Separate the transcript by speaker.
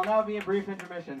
Speaker 1: will now be a brief intermission.